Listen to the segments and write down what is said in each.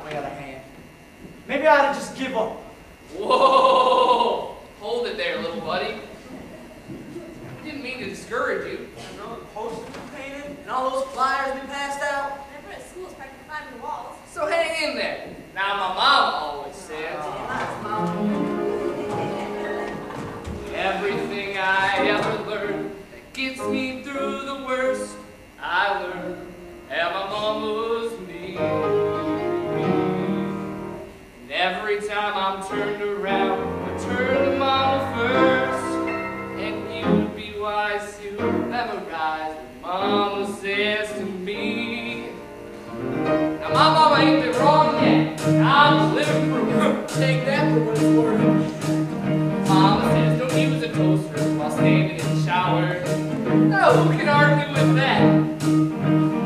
on the other hand, maybe I ought to just give up. Whoa! Hold it there, little buddy. I didn't mean to discourage you. You know, the posters we painted and all those flyers we passed out. Everyone at school is practically climbing the walls. So hang in there. Now, my mama always says, everything I ever learned that gets me through the worst, I learned at my mama's knee. Every time I'm turned around, I turn to mama first. And you'd be wise to memorize what mama says to me. Now my mama ain't been wrong yet. I'm living proof. Take that for what it's worth. Mama says don't use a toaster while standing in the shower. No, who can argue with that?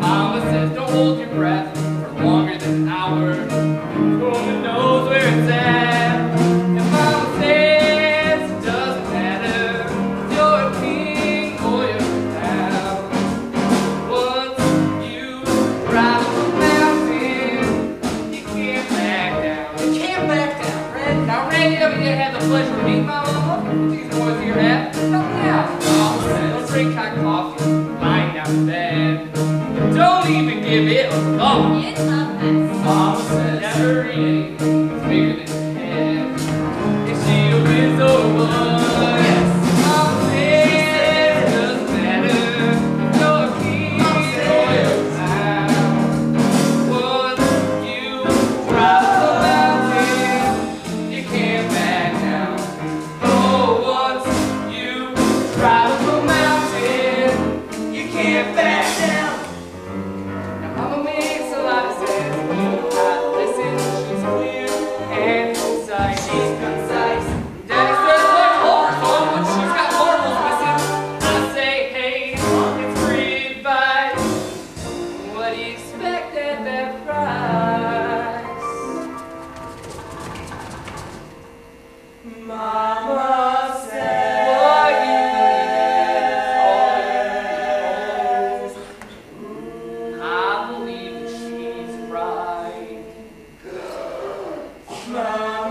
Mama says don't hold your breath for longer than an hour. Woman knows where pleasure of meeting my mama? These boys here have. Help me out. Said, don't drink hot coffee, lying down in bed. Don't even give it a thought. It's a mess. Mama said, never eat anything bigger than your head. If she whiz over back down. Now Mama makes a lot of sense. I listen, she's clear and concise. Daddy says but she's got missing. I say, hey, free. What do you expect at that price? My Krishna